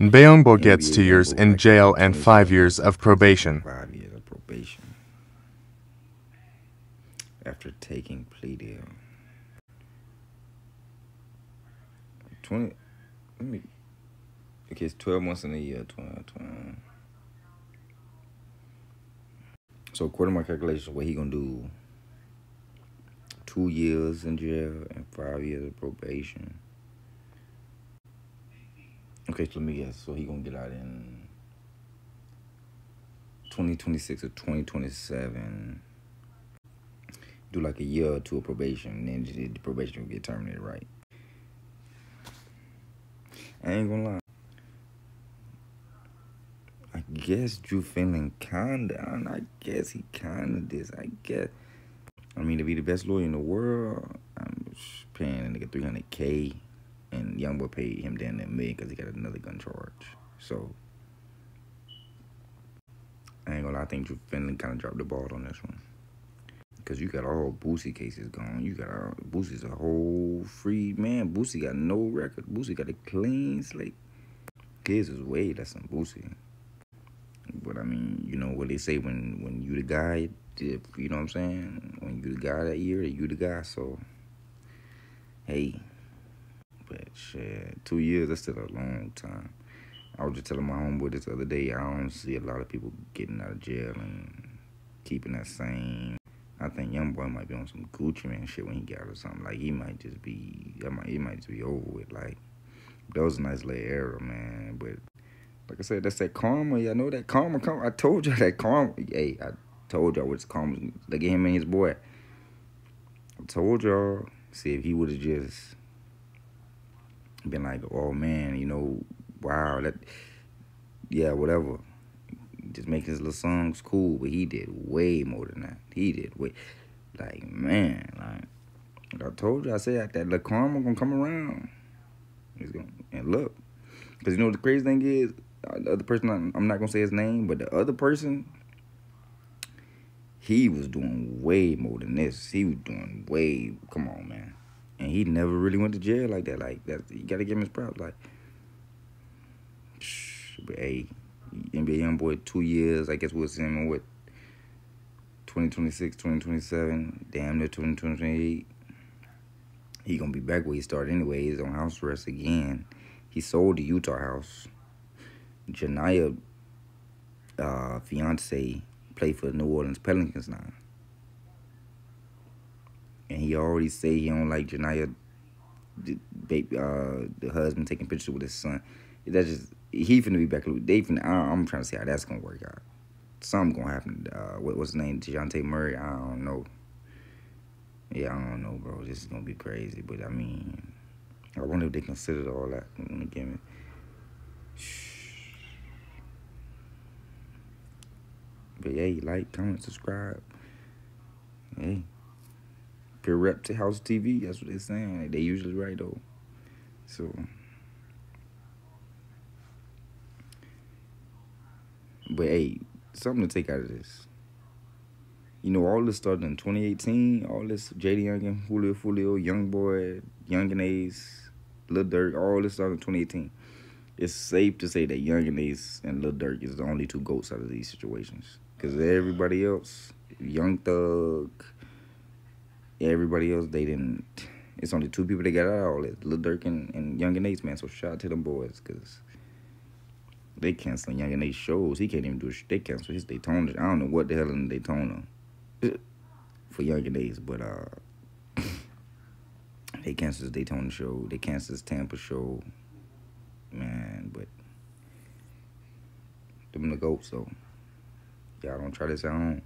Bayombo gets two years in jail and five years of probation. After taking plea deal. 20. Let me. Okay, it's 12 months in a year. 20, 20. So, according to my calculations, what he gonna do? Two years in jail and five years of probation. Okay, so let me guess. So he gonna get out in 2026 or 2027. Do like a year or two of probation, and then the probation will get terminated, right? I ain't gonna lie. I guess Drew Findling kinda, I guess he kinda did. I guess. I mean, to be the best lawyer in the world, I'm paying a nigga 300K and Youngboy paid him down that million because he got another gun charge. So I ain't gonna lie, I think Drew Findling kind of dropped the ball on this one. Cause you got all Boosie cases gone. You got all Boosie's a whole free man. Boosie got no record. Boosie got a clean slate. Kids is way less than Boosie. But I mean, you know what they say when when you the guy, if, you know what I'm saying? When you the guy that year, you the guy. So hey, but shit, two years, that's still a long time. I was just telling my homeboy this other day, I don't see a lot of people getting out of jail and keeping that same. I think young boy might be on some Gucci Mane shit when he get out or something. Like he might just be, might, he might just be over with. Like that was a nice little era, man. But like I said, that's that karma. Y'all know that karma. karma. I told y'all that karma. Hey, I told y'all what's karma. Look at him and his boy. I told y'all. See if he would have just been like, oh man, you know, wow, that, yeah, whatever. Just making his little songs cool, but he did way more than that. He did way, like man, like I told you, I said that the karma gonna come around. He's gonna and look, cause you know the crazy thing is, uh, the other person I'm not gonna say his name, but the other person, he was doing way more than this. He was doing way. Come on, man and he never really went to jail like that. Like that, you gotta give him his props. Like, but hey, NBA young boy, two years. I guess we'll see him in what 2026, 2027, damn near 2028. He gonna be back where he started anyway. He's on house arrest again. He sold the Utah house. Jania, uh, fiance, played for the New Orleans Pelicans now he already say he don't like Jania, the baby, uh, the husband taking pictures with his son. That's just he finna be back. They finna. I, am trying to see how that's gonna work out. Something gonna happen. Uh, what was his name? Dejounte Murray. I don't know. Yeah, I don't know, bro. This is gonna be crazy. But I mean, I wonder if they considered all that. Again, but yeah, like, comment, subscribe. Hey. Pure rep to House TV. That's what they're saying. They usually right though. So. But hey, something to take out of this. You know, all this started in 2018. All this JD Young and Julio Foolio, Young Boy, Yungeen Ace, Lil Durk, all this started in 2018. It's safe to say that Yungeen Ace and Lil Durk is the only two goats out of these situations. Because everybody else, Young Thug, everybody else, they didn't. It's only two people that got out all it, Lil Durk and, and Yungeen Ace, man. So shout out to them boys, because they canceling Yungeen Ace shows. He can't even do They cancel his Daytona. I don't know what the hell in Daytona for Yungeen Ace, but uh, they canceled his Daytona show. They canceled his Tampa show. Man, but them the goat, so y'all don't try this at home.